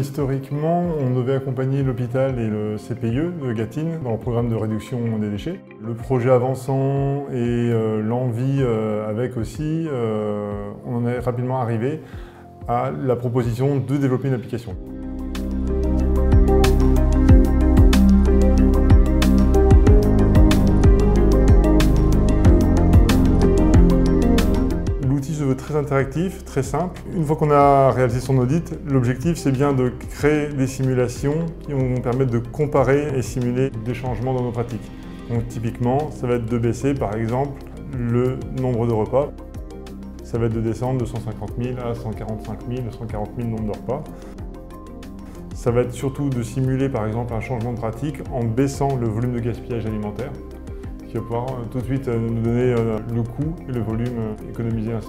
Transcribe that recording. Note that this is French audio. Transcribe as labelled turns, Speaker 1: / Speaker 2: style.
Speaker 1: Historiquement, on devait accompagner l'hôpital et le CPIE de Gatine dans le programme de réduction des déchets. Le projet avançant et euh, l'envie euh, avec aussi, euh, on est rapidement arrivé à la proposition de développer une application. Très interactif, très simple. Une fois qu'on a réalisé son audit, l'objectif c'est bien de créer des simulations qui vont nous permettre de comparer et simuler des changements dans nos pratiques. Donc typiquement, ça va être de baisser par exemple le nombre de repas. Ça va être de descendre de 150 000 à 145 000, 140 000 nombre de repas. Ça va être surtout de simuler par exemple un changement de pratique en baissant le volume de gaspillage alimentaire qui va pouvoir euh, tout de suite euh, nous donner euh, le coût et le volume économisé ainsi.